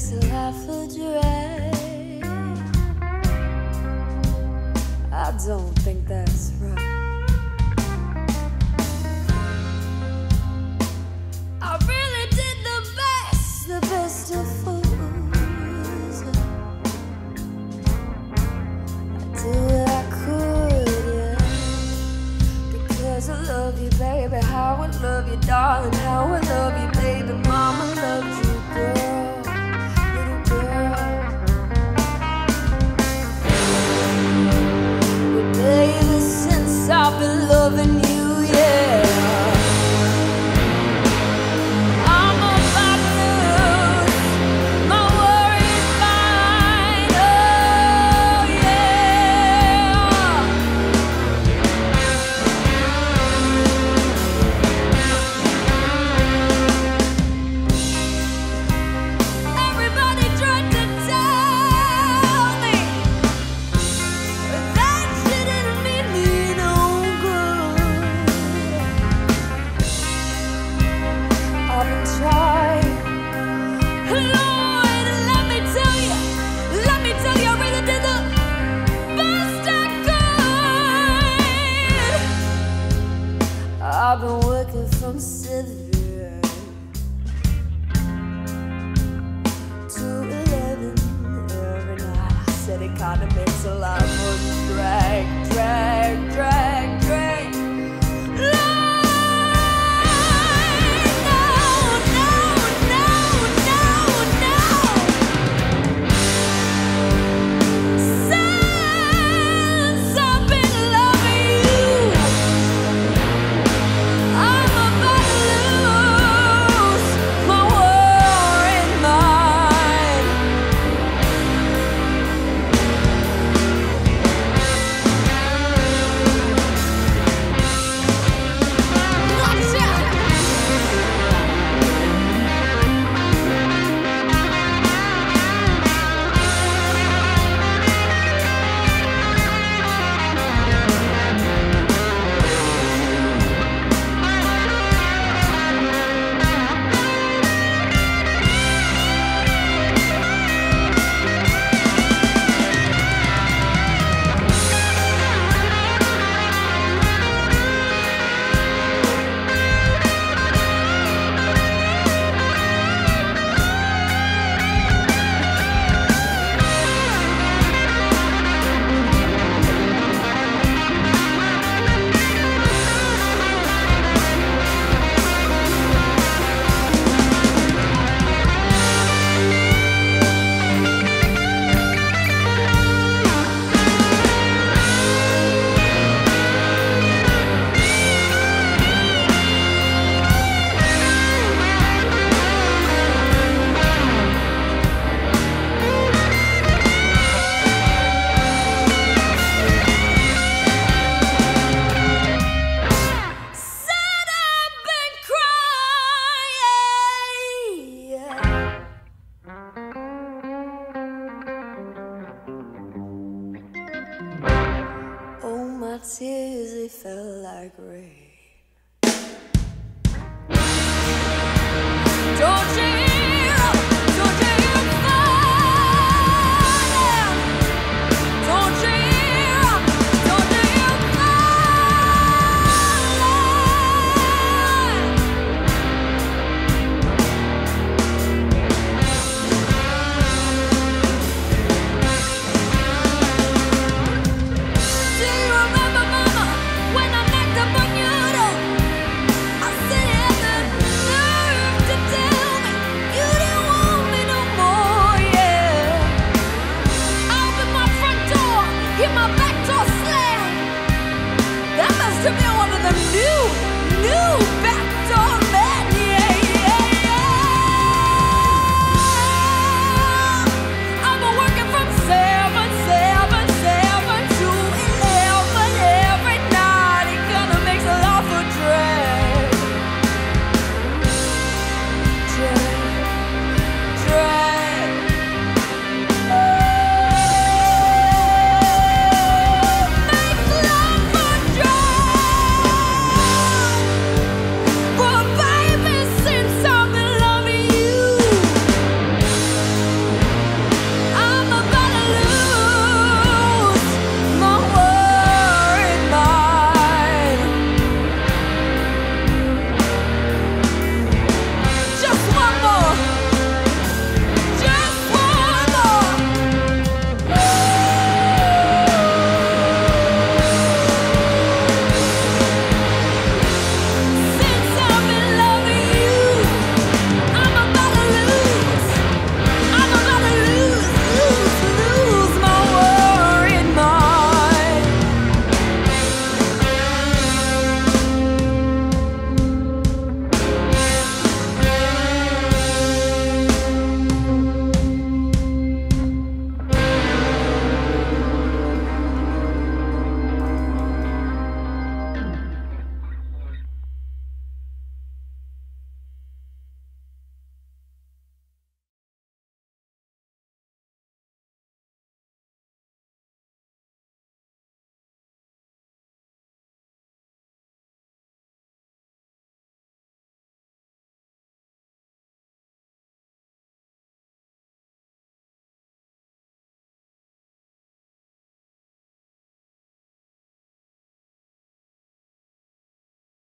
makes a life a drag. I don't think that's right. I really did the best, the best of fools. I did what I could, yeah. Because I love you, baby. How I love you, darling. How I love you, baby. Mama loves you, girl. Seven to eleven every night. I a lot more drag, drag, drag.